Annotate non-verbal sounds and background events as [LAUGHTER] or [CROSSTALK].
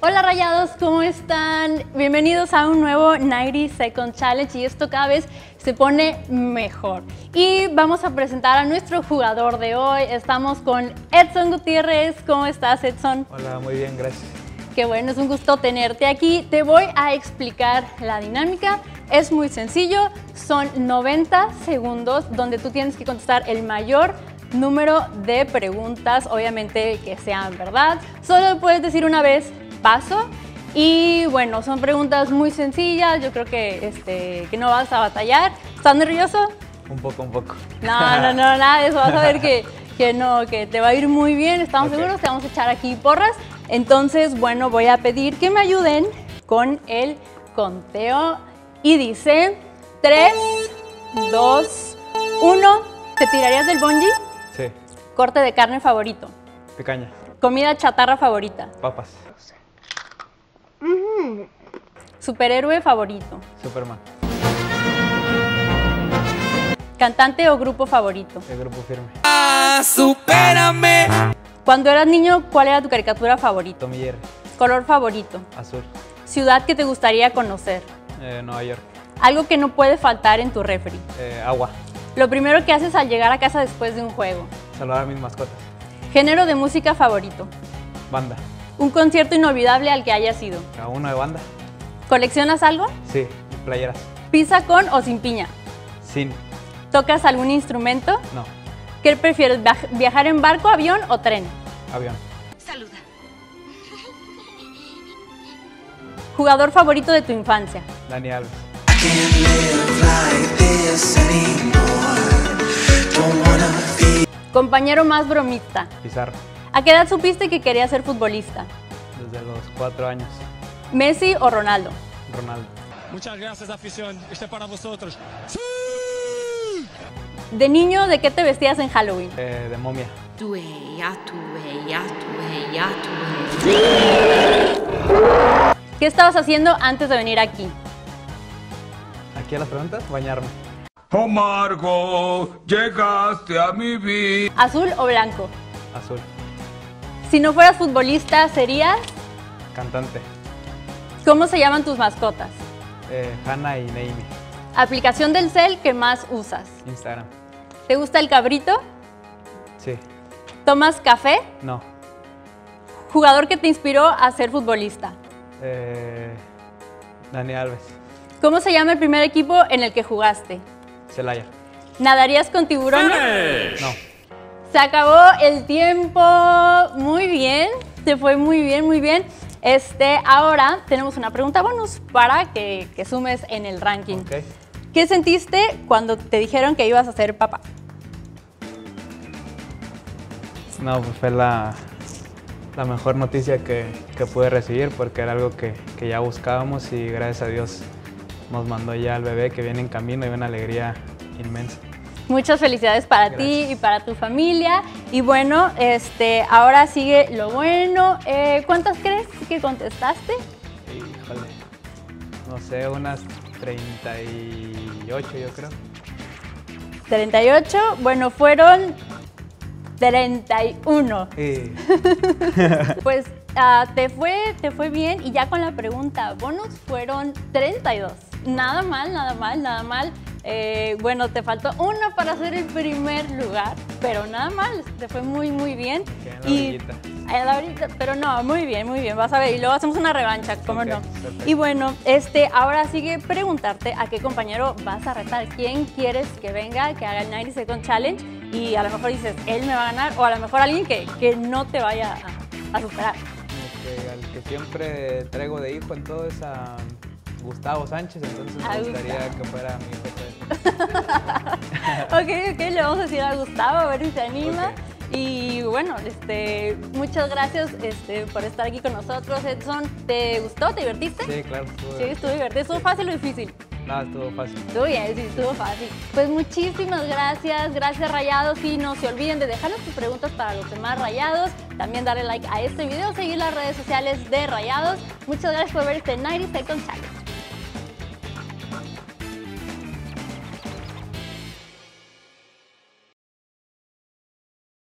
Hola rayados, ¿cómo están? Bienvenidos a un nuevo 90 Second Challenge y esto cada vez se pone mejor. Y vamos a presentar a nuestro jugador de hoy. Estamos con Edson Gutiérrez. ¿Cómo estás, Edson? Hola, muy bien, gracias. Qué bueno, es un gusto tenerte aquí. Te voy a explicar la dinámica. Es muy sencillo, son 90 segundos donde tú tienes que contestar el mayor número de preguntas, obviamente que sean verdad. Solo puedes decir una vez paso y bueno, son preguntas muy sencillas, yo creo que, este, que no vas a batallar. ¿Estás nervioso? Un poco, un poco. No, no, no, nada de eso, vas a ver que, que no, que te va a ir muy bien, estamos seguros, te vamos a echar aquí porras. Entonces, bueno, voy a pedir que me ayuden con el conteo y dice 3, 2, 1. ¿Te tirarías del bungee? Sí, Corte de carne favorito. picaña, Comida chatarra favorita. papas, Superhéroe favorito. Superman, Cantante o grupo favorito. el grupo firme, Cuando eras niño, ¿cuál era tu caricatura favorita? Tommy Jerry, Color favorito. azul, Ciudad que te gustaría conocer. eh, Nueva York, Algo que no puede faltar en tu refri. eh, agua, Lo primero que haces al llegar a casa después de un juego. saludar a mis mascotas, Género de música favorito. banda, Un concierto inolvidable al que hayas ido. a uno de banda, ¿Coleccionas algo? sí, playeras, ¿Pizza con o sin piña? sin, ¿Tocas algún instrumento? no, ¿Qué prefieres, viaj- viajar en barco, avión o tren? avión, Saluda. ¿Jugador favorito de tu infancia? Dani Alves, ¿Compañero más bromista? Pizarro, ¿A qué edad supiste que querías ser futbolista? desde los cuatro años, ¿Messi o Ronaldo? Ronaldo, Muchas gracias, afición. Este es para vosotros. ¿De niño de qué te vestías en Halloween? eh, de momia. ¿Qué estabas haciendo antes de venir aquí? aquí a las preguntas, bañarme, Oh Margot, llegaste a mi vida. ¿Azul o blanco? azul, Si no fueras futbolista, ¿serías? cantante, ¿Cómo se llaman tus mascotas? eh, Hanna y Naomi, Aplicación del cel que más usas. Instagram, ¿Te gusta el cabrito? sí, ¿Tomas café? no, ¿Jugador que te inspiró a ser futbolista? eh, Dani Alves, ¿Cómo se llama el primer equipo en el que jugaste? Celaya, ¿Nadarías con tiburones? no, Se acabó el tiempo. Muy bien. Te fue muy bien, muy bien. Este, ahora tenemos una pregunta bonus para que, que sumes en el ranking. ¿Qué sentiste cuando te dijeron que ibas a ser papá? No, pues fue la, la mejor noticia que, que pude recibir porque era algo que, que ya buscábamos y gracias a Dios nos mandó ya al bebé que viene en camino y una alegría inmensa. Muchas felicidades para ti y para tu familia. Y bueno, este, ahora sigue lo bueno. Eh, ¿Cuántas crees que contestaste? Híjole, no sé, unas 38 yo creo. 38. Bueno, fueron 31. Y [LAUGHS] Pues ah, te, fue, te fue bien y ya con la pregunta bonus fueron 32. Nada mal, nada mal, nada mal. Eh, bueno, te faltó una para hacer el primer lugar, pero nada mal, te fue muy, muy bien. La Y- en la orillita, pero no, muy bien, muy bien, vas a ver. Y luego hacemos una revancha, ¿cómo no? perfecto. Y bueno, este, ahora sigue preguntarte a qué compañero vas a retar, quién quieres que venga, que haga el 90 Second Challenge y a lo mejor dices, él me va a ganar o a lo mejor alguien que, que no te vaya a, a superar. al que siempre traigo de hijo en todo es a Gustavo Sánchez, entonces A me gustaría Gustavo. que fuera mi vez. [LAUGHS] ok, ok, le vamos a decir a Gustavo a ver si se anima. Y bueno, este, muchas gracias este, por estar aquí con nosotros, Edson. ¿Te gustó? ¿Te divertiste? Sí, claro. estuvo- Sí, estuvo divertido. ¿Estuvo fácil o difícil? No, estuvo fácil. Estuvo bien, sí, estuvo fácil. Pues muchísimas gracias, gracias Rayados y no se olviden de dejarnos sus preguntas para los demás Rayados, también darle like a este video, seguir las redes sociales de Rayados. Muchas gracias por ver este 90 Second Challenge.